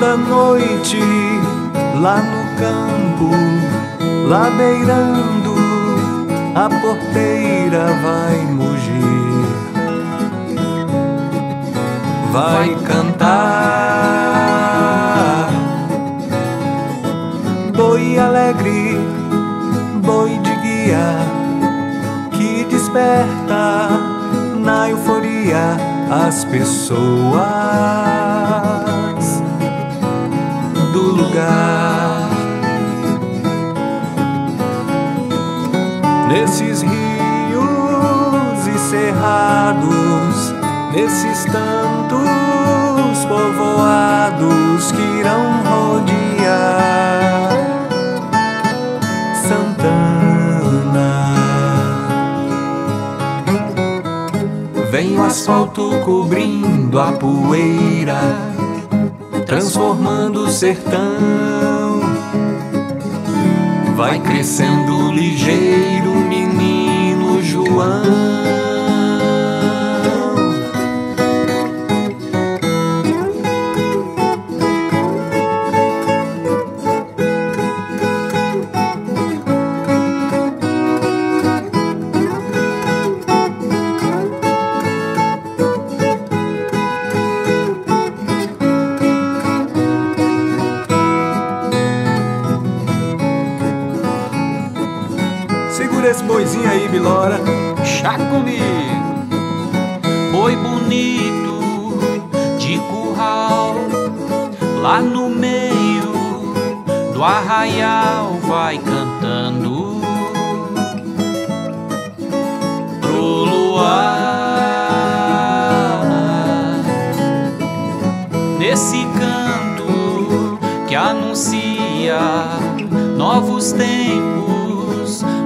da noite, lá no campo, lá beirando, a porteira vai mugir, vai cantar. Boi alegre, boi de guia, que desperta na euforia as pessoas lugar. Nesses rios e cerrados, nesses tantos povoados que irão rodear Santana. Vem o asfalto cobrindo a poeira transformando o sertão. Vai crescendo ligeiro, esse boizinho aí, Bilora. Chá comigo. Boi bonito de curral, lá no meio do arraial vai cantando pro luar. Nesse canto que anuncia novos tempos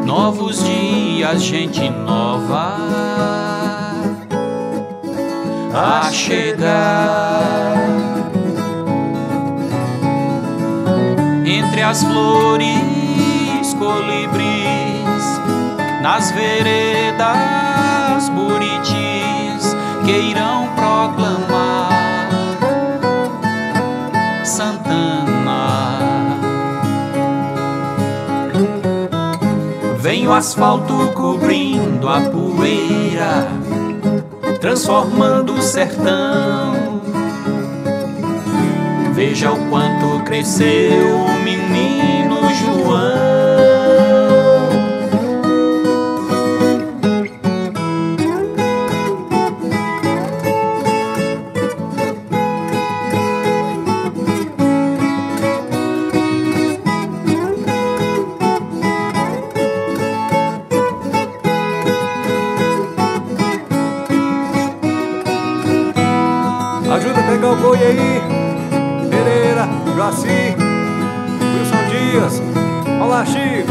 novos dias, gente nova a chegar. Entre as flores, colibris, nas veredas, buritis que irão Vem o asfalto cobrindo a poeira, transformando o sertão. Veja o quanto cresceu o menino pegar o boi aí. Pereira, Joaci, Wilson Dias. Olá, Chico.